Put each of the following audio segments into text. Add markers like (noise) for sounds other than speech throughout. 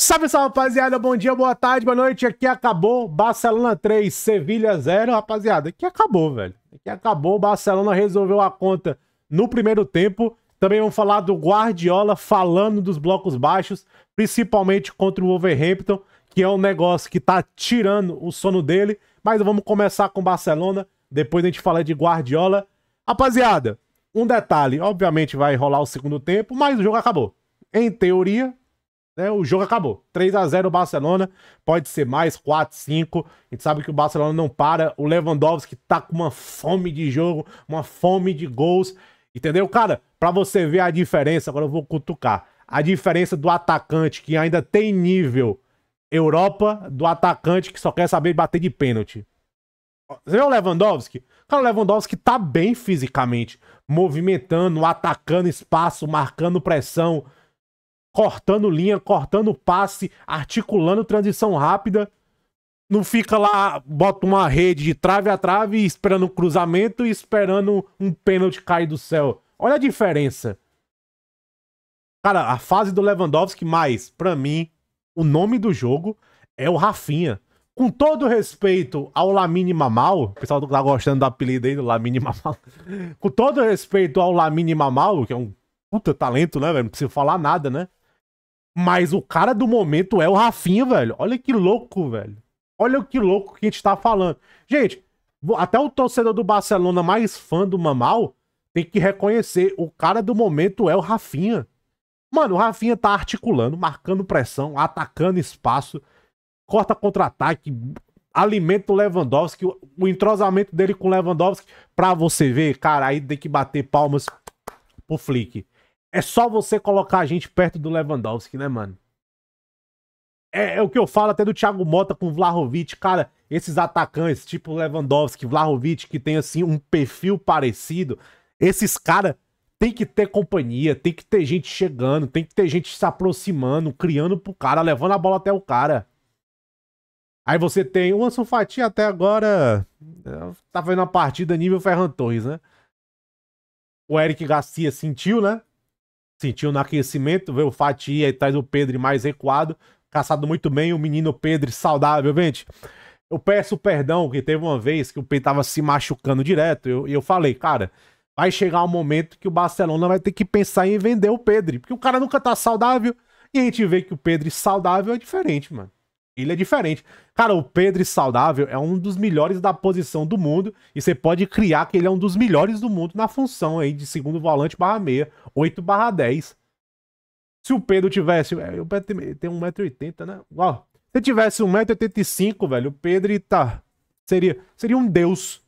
Salve, salve, rapaziada. Bom dia, boa tarde, boa noite. Aqui acabou. Barcelona 3, Sevilha 0. Rapaziada, aqui acabou, velho. Aqui acabou. Barcelona resolveu a conta no primeiro tempo. Também vamos falar do Guardiola falando dos blocos baixos, principalmente contra o Wolverhampton, que é um negócio que tá tirando o sono dele. Mas vamos começar com Barcelona. Depois a gente fala de Guardiola. Rapaziada, um detalhe: obviamente vai rolar o segundo tempo, mas o jogo acabou. Em teoria, né, o jogo acabou. 3 a 0 o Barcelona, pode ser mais 4, 5. A gente sabe que o Barcelona não para. O Lewandowski tá com uma fome de jogo, uma fome de gols. Entendeu? Cara, para você ver a diferença, agora eu vou cutucar. A diferença do atacante que ainda tem nível Europa do atacante que só quer saber bater de pênalti. Você vê o Lewandowski? Cara, o Lewandowski tá bem fisicamente, movimentando, atacando espaço, marcando pressão, cortando linha, cortando passe, articulando transição rápida. Não fica lá, bota uma rede de trave a trave, esperando um cruzamento e esperando um pênalti cair do céu. Olha a diferença. Cara, a fase do Lewandowski, mais, para mim, o nome do jogo é o Rafinha. Com todo respeito ao Lamine Mamal, o pessoal tá gostando do apelido aí do Lamine Mamal. (laughs) Com todo respeito ao Lamine Mamal, que é um puta talento, né, velho? Não precisa falar nada, né? Mas o cara do momento é o Rafinha, velho. Olha que louco, velho. Olha que louco que a gente tá falando. Gente, até o torcedor do Barcelona mais fã do Mamal tem que reconhecer, o cara do momento é o Rafinha. Mano, o Rafinha tá articulando, marcando pressão, atacando espaço, corta contra-ataque, alimenta o Lewandowski, o entrosamento dele com o Lewandowski, pra você ver, cara, aí tem que bater palmas pro Flick. É só você colocar a gente perto do Lewandowski, né, mano? É, é, o que eu falo até do Thiago Mota com o Vlahovic, cara, esses atacantes, tipo Lewandowski, Vlahovic, que tem assim um perfil parecido, esses caras tem que ter companhia, tem que ter gente chegando, tem que ter gente se aproximando, criando pro cara, levando a bola até o cara. Aí você tem o Ansu Fati até agora tá fazendo uma partida nível Ferran Torres, né? O Eric Garcia sentiu, né? Sentiu no aquecimento, veio o Fati aí traz o Pedro mais recuado, caçado muito bem, o menino Pedro saudável, gente. Eu peço perdão, que teve uma vez que o Pedro tava se machucando direto, e eu, eu falei, cara, vai chegar um momento que o Barcelona vai ter que pensar em vender o Pedro, porque o cara nunca tá saudável, e a gente vê que o Pedro saudável é diferente, mano. Ele é diferente. Cara, o Pedro saudável é um dos melhores da posição do mundo. E você pode criar que ele é um dos melhores do mundo na função aí de segundo volante barra meia, 8 barra 10. Se o Pedro tivesse. É, o Pedro tem 1,80m, né? Ó, se tivesse 1,85m, velho, o Pedro tá. Seria, seria um deus.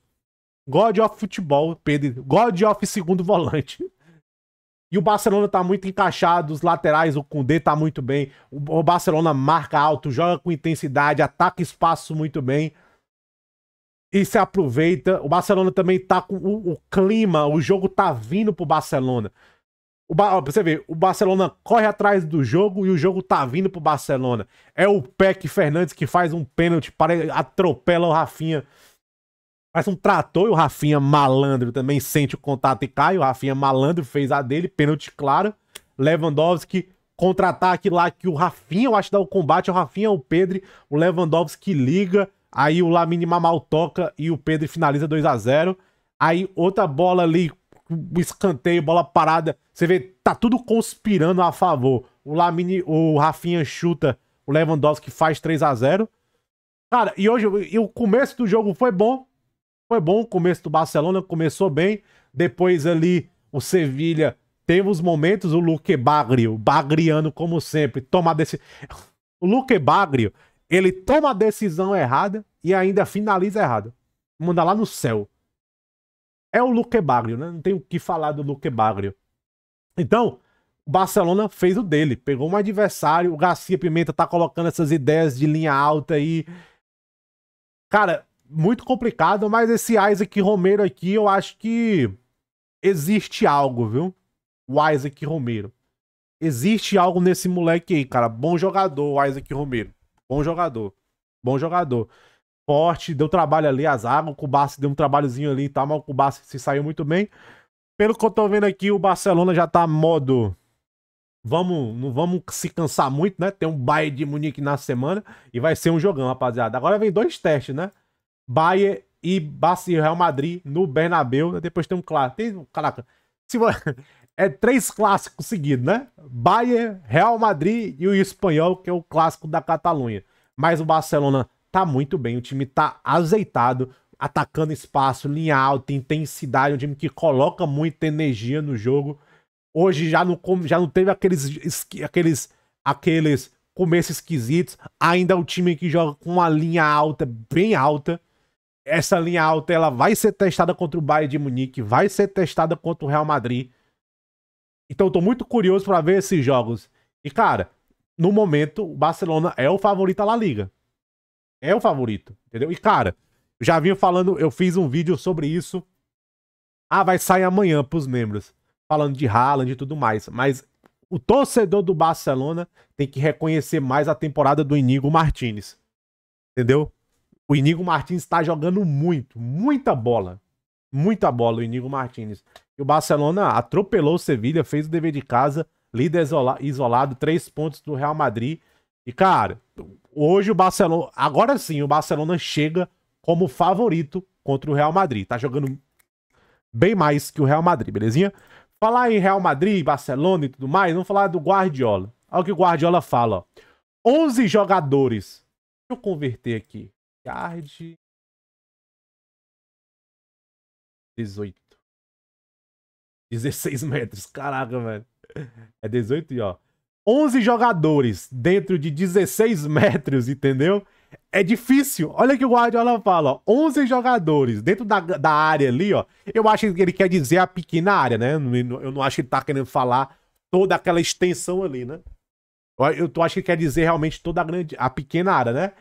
God of futebol, Pedro. God of segundo volante. (laughs) E o Barcelona tá muito encaixado, os laterais, o Koundé tá muito bem. O Barcelona marca alto, joga com intensidade, ataca espaço muito bem. E se aproveita. O Barcelona também tá com o, o clima, o jogo tá vindo pro Barcelona. O. Você vê, o Barcelona corre atrás do jogo e o jogo tá vindo pro Barcelona. É o Peck Fernandes que faz um pênalti, para atropela o Rafinha Faz um trator e o Rafinha malandro também sente o contato e cai. O Rafinha malandro fez a dele, pênalti claro. Lewandowski contra-ataque lá que o Rafinha, eu acho, dá o combate. O Rafinha é o Pedro, o Lewandowski liga. Aí o Lamine Mamal toca e o Pedro finaliza 2 a 0 Aí outra bola ali, escanteio, bola parada. Você vê, tá tudo conspirando a favor. O Lamine, o Rafinha chuta, o Lewandowski faz 3 a 0 Cara, e hoje e o começo do jogo foi bom. Foi bom o começo do Barcelona, começou bem. Depois ali o Sevilha teve os momentos, o Luque Bagrio, bagriano como sempre, toma decisão. (laughs) O Luque Bagrio, ele toma a decisão errada e ainda finaliza errado. Manda lá no céu. É o Luque Bagrio, né? Não tem o que falar do Luque Bagrio. Então, o Barcelona fez o dele, pegou um adversário, o Garcia Pimenta tá colocando essas ideias de linha alta aí. Cara, muito complicado, mas esse Isaac Romero aqui, eu acho que existe algo, viu? O Isaac Romero. Existe algo nesse moleque aí, cara. Bom jogador, o Isaac Romero. Bom jogador. Bom jogador. Forte, deu trabalho ali, a zaga. O Kubasse deu um trabalhozinho ali e tal, mas o Kubasse se saiu muito bem. Pelo que eu tô vendo aqui, o Barcelona já tá modo Vamos, não vamos se cansar muito, né? Tem um Bayern de Munique na semana e vai ser um jogão, rapaziada. Agora vem dois testes, né? Bayern e Barça Real Madrid no Bernabéu. Depois tem um clássico. Tem, caraca, se, (laughs) é três clássicos seguidos, né? Bayern, Real Madrid e o Espanhol, que é o clássico da Catalunha. Mas o Barcelona tá muito bem, o time tá azeitado, atacando espaço, linha alta, intensidade, um time que coloca muita energia no jogo. Hoje já não, já não teve aqueles, aqueles, aqueles começos esquisitos. Ainda é um time que joga com uma linha alta, bem alta. Essa linha alta ela vai ser testada contra o Bayern de Munique, vai ser testada contra o Real Madrid. Então eu tô muito curioso para ver esses jogos. E cara, no momento o Barcelona é o favorito da Liga. É o favorito, entendeu? E cara, já vinha falando, eu fiz um vídeo sobre isso. Ah, vai sair amanhã pros membros falando de Haaland e tudo mais. Mas o torcedor do Barcelona tem que reconhecer mais a temporada do Inigo Martinez. Entendeu? O Inigo Martinez está jogando muito, muita bola. Muita bola o Inigo Martinez. E o Barcelona atropelou o Sevilha, fez o dever de casa, líder isolado, três pontos do Real Madrid. E, cara, hoje o Barcelona. Agora sim, o Barcelona chega como favorito contra o Real Madrid. Tá jogando bem mais que o Real Madrid, belezinha? Falar em Real Madrid, Barcelona e tudo mais, vamos falar do Guardiola. Olha o que o Guardiola fala, ó. 11 jogadores. Deixa eu converter aqui. Guard 18. 16 metros. Caraca, velho. É 18 e ó. 11 jogadores dentro de 16 metros, entendeu? É difícil. Olha que o Guardiola fala, ó, 11 jogadores dentro da, da área ali, ó. Eu acho que ele quer dizer a pequena área, né? Eu não acho que ele tá querendo falar toda aquela extensão ali, né? Eu, eu acho que quer dizer realmente toda a grande, a pequena área, né?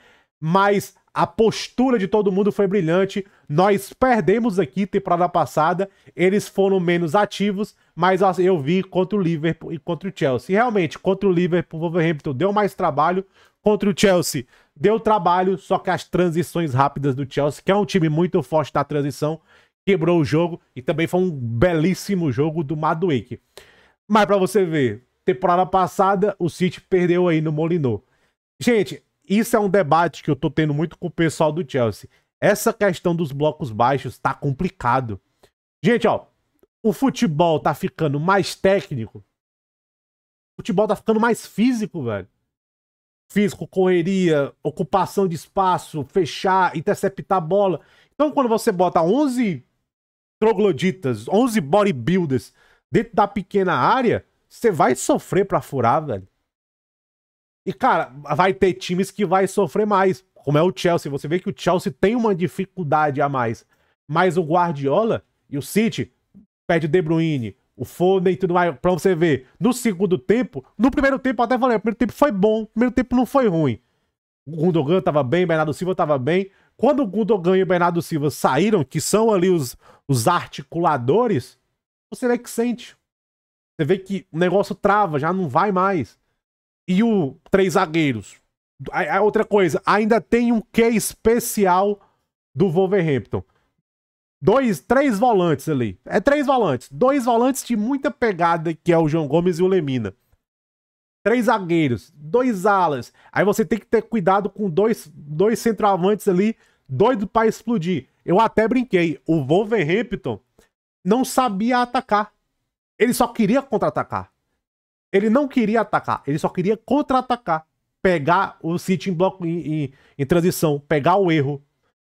Mas a postura de todo mundo foi brilhante. Nós perdemos aqui temporada passada, eles foram menos ativos, mas eu vi contra o Liverpool e contra o Chelsea. Realmente, contra o Liverpool, o Wolverhampton deu mais trabalho. Contra o Chelsea, deu trabalho, só que as transições rápidas do Chelsea, que é um time muito forte na transição, quebrou o jogo e também foi um belíssimo jogo do Madueke. Mas para você ver, temporada passada o City perdeu aí no Molinô. Gente, isso é um debate que eu tô tendo muito com o pessoal do Chelsea. Essa questão dos blocos baixos tá complicado. Gente, ó, o futebol tá ficando mais técnico. O futebol tá ficando mais físico, velho físico, correria, ocupação de espaço, fechar, interceptar a bola. Então, quando você bota 11 trogloditas, 11 bodybuilders dentro da pequena área, você vai sofrer para furar, velho. E, cara, vai ter times que vai sofrer mais, como é o Chelsea. Você vê que o Chelsea tem uma dificuldade a mais. Mas o Guardiola e o City pede o De Bruyne, o Foden e tudo mais, pra você ver. No segundo tempo, no primeiro tempo, até falei, o primeiro tempo foi bom, o primeiro tempo não foi ruim. O Gundogan tava bem, o Bernardo Silva tava bem. Quando o Gundogan e o Bernardo Silva saíram, que são ali os, os articuladores, você vê que sente. Você vê que o negócio trava, já não vai mais. E o três zagueiros. A, a outra coisa, ainda tem um quê especial do Wolverhampton dois, três volantes ali. É três volantes. Dois volantes de muita pegada, que é o João Gomes e o Lemina. Três zagueiros, dois alas. Aí você tem que ter cuidado com dois, dois centroavantes ali, doido para explodir. Eu até brinquei. O Wolverhampton não sabia atacar. Ele só queria contra-atacar. Ele não queria atacar, ele só queria contra-atacar. Pegar o City em bloco em, em, em transição, pegar o erro,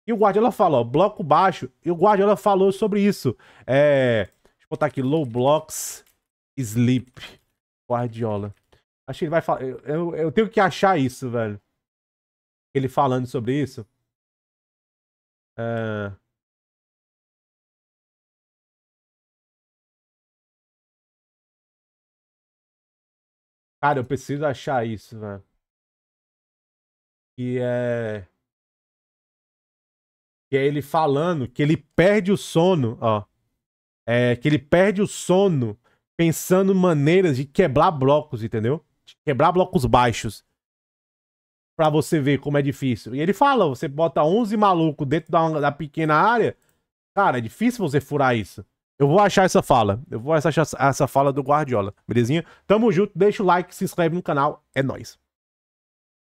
e o Guardiola fala, ó, bloco baixo. E o Guardiola falou sobre isso. É, deixa eu botar aqui, low blocks, sleep. Guardiola. Acho que ele vai falar. Eu, eu, eu tenho que achar isso, velho. Ele falando sobre isso. É... Cara, eu preciso achar isso, velho. Que é. Que é ele falando que ele perde o sono, ó. É, que ele perde o sono pensando maneiras de quebrar blocos, entendeu? De quebrar blocos baixos. Pra você ver como é difícil. E ele fala, você bota 11 malucos dentro da, da pequena área, cara, é difícil você furar isso. Eu vou achar essa fala. Eu vou achar essa fala do Guardiola, belezinha? Tamo junto, deixa o like, se inscreve no canal. É nóis.